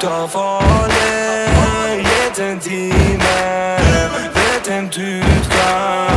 da Davon jeden Diener wird enttübt.